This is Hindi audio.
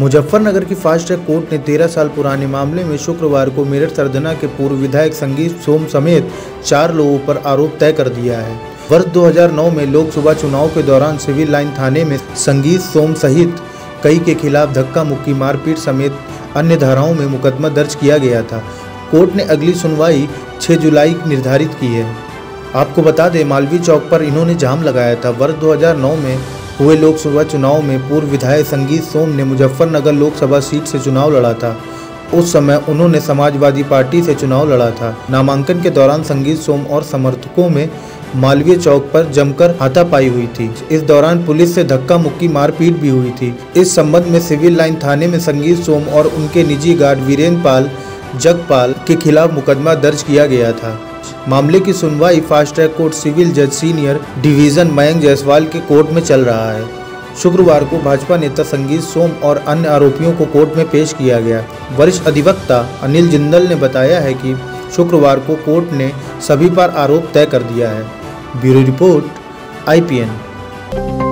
मुजफ्फरनगर की फास्ट ट्रैक कोर्ट ने 13 साल पुराने मामले में शुक्रवार को मेरठ सरदना के पूर्व विधायक संगीत सोम समेत चार लोगों पर आरोप तय कर दिया है। वर्ष 2009 में लोकसभा चुनाव के दौरान सिविल लाइन थाने में संगीत सोम सहित कई के खिलाफ धक्का मुक्की मारपीट समेत अन्य धाराओं में मुकदमा दर्ज किया गया था। कोर्ट ने अगली सुनवाई 6 जुलाई निर्धारित की है। आपको बता दें, मालवीय चौक पर इन्होंने जाम लगाया था। वर्ष 2009 में हुए लोकसभा चुनाव में पूर्व विधायक संगीत सोम ने मुजफ्फरनगर लोकसभा सीट से चुनाव लड़ा था। उस समय उन्होंने समाजवादी पार्टी से चुनाव लड़ा था। नामांकन के दौरान संगीत सोम और समर्थकों में मालवीय चौक पर जमकर हाथापाई हुई थी। इस दौरान पुलिस से धक्का मुक्की मारपीट भी हुई थी। इस संबंध में सिविल लाइन थाने में संगीत सोम और उनके निजी गार्ड वीरेंद्र पाल, जगपाल के खिलाफ मुकदमा दर्ज किया गया था। मामले की सुनवाई फास्ट ट्रैक कोर्ट सिविल जज सीनियर डिवीज़न मयंक जायसवाल के कोर्ट में चल रहा है। शुक्रवार को भाजपा नेता संगीत सोम और अन्य आरोपियों को कोर्ट में पेश किया गया। वरिष्ठ अधिवक्ता अनिल जिंदल ने बताया है कि शुक्रवार को कोर्ट ने सभी पर आरोप तय कर दिया है। Bureau report, IPN.